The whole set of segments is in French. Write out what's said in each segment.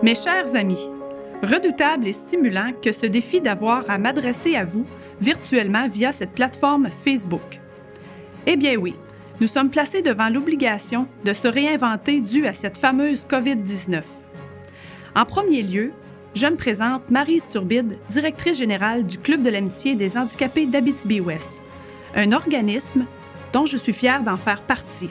Mes chers amis, redoutable et stimulant que ce défi d'avoir à m'adresser à vous virtuellement via cette plateforme Facebook. Eh bien oui, nous sommes placés devant l'obligation de se réinventer due à cette fameuse COVID-19. En premier lieu, je me présente Marise Turbide, directrice générale du Club de l'amitié des handicapés d'Abitibi-Ouest, un organisme dont je suis fière d'en faire partie.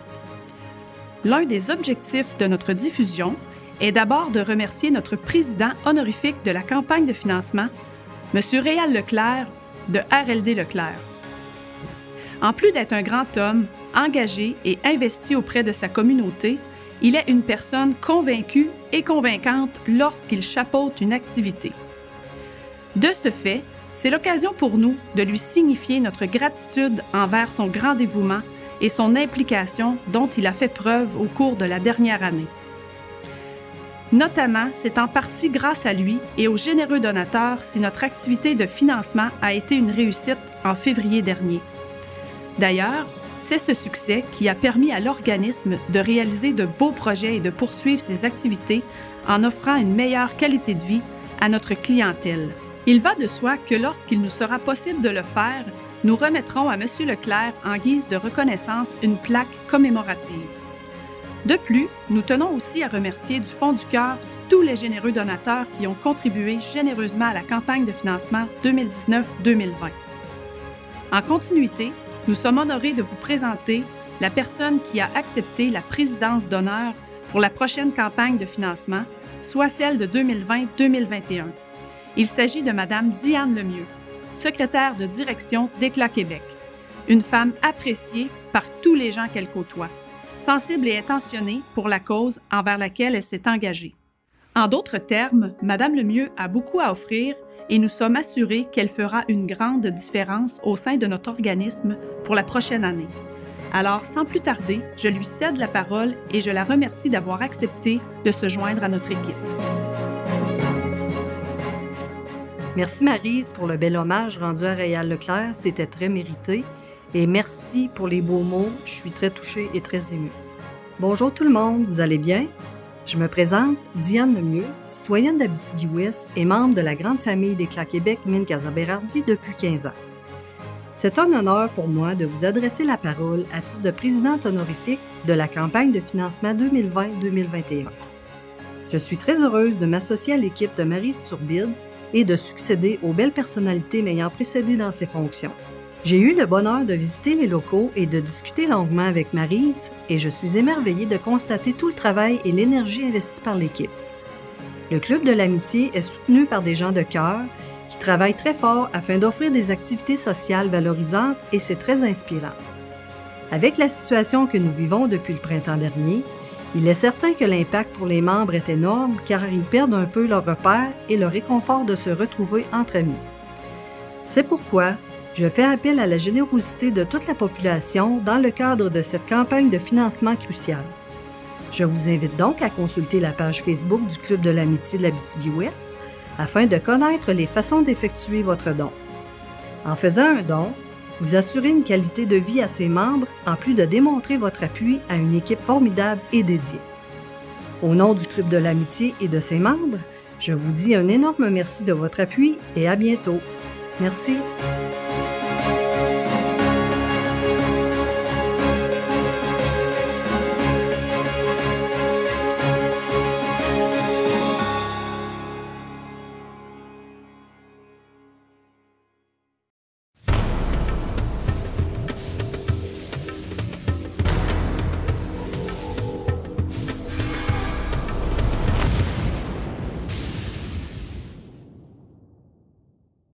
L'un des objectifs de notre diffusion est d'abord de remercier notre président honorifique de la campagne de financement, M. Réal Leclerc de RLD Leclerc. En plus d'être un grand homme, engagé et investi auprès de sa communauté, il est une personne convaincue et convaincante lorsqu'il chapeaute une activité. De ce fait, c'est l'occasion pour nous de lui signifier notre gratitude envers son grand dévouement et son implication dont il a fait preuve au cours de la dernière année. Notamment, c'est en partie grâce à lui et aux généreux donateurs si notre activité de financement a été une réussite en février dernier. D'ailleurs, c'est ce succès qui a permis à l'organisme de réaliser de beaux projets et de poursuivre ses activités en offrant une meilleure qualité de vie à notre clientèle. Il va de soi que lorsqu'il nous sera possible de le faire, nous remettrons à M. Leclerc en guise de reconnaissance une plaque commémorative. De plus, nous tenons aussi à remercier du fond du cœur tous les généreux donateurs qui ont contribué généreusement à la campagne de financement 2019-2020. En continuité, nous sommes honorés de vous présenter la personne qui a accepté la présidence d'honneur pour la prochaine campagne de financement, soit celle de 2020-2021. Il s'agit de Mme Diane Lemieux, secrétaire de direction d'Éclat Québec, une femme appréciée par tous les gens qu'elle côtoie, sensible et intentionnée pour la cause envers laquelle elle s'est engagée. En d'autres termes, Mme Lemieux a beaucoup à offrir et nous sommes assurés qu'elle fera une grande différence au sein de notre organisme pour la prochaine année. Alors, sans plus tarder, je lui cède la parole et je la remercie d'avoir accepté de se joindre à notre équipe. Merci Marise pour le bel hommage rendu à Réal Leclerc, c'était très mérité. Et merci pour les beaux mots, je suis très touchée et très émue. Bonjour tout le monde, vous allez bien? Je me présente, Diane Lemieux, citoyenne d'Abitibi-Ouest et membre de la grande famille d'Éclat Québec Mine Casa-Bérardi depuis 15 ans. C'est un honneur pour moi de vous adresser la parole à titre de présidente honorifique de la campagne de financement 2020-2021. Je suis très heureuse de m'associer à l'équipe de Marie Turbide et de succéder aux belles personnalités m'ayant précédé dans ces fonctions. J'ai eu le bonheur de visiter les locaux et de discuter longuement avec Marise et je suis émerveillée de constater tout le travail et l'énergie investis par l'équipe. Le Club de l'amitié est soutenu par des gens de cœur qui travaillent très fort afin d'offrir des activités sociales valorisantes et c'est très inspirant. Avec la situation que nous vivons depuis le printemps dernier, il est certain que l'impact pour les membres est énorme car ils perdent un peu leur repère et le réconfort de se retrouver entre amis. C'est pourquoi je fais appel à la générosité de toute la population dans le cadre de cette campagne de financement cruciale. Je vous invite donc à consulter la page Facebook du Club de l'amitié de la BTB-Ouest afin de connaître les façons d'effectuer votre don. En faisant un don, vous assurez une qualité de vie à ses membres en plus de démontrer votre appui à une équipe formidable et dédiée. Au nom du Club de l'amitié et de ses membres, je vous dis un énorme merci de votre appui et à bientôt. Merci.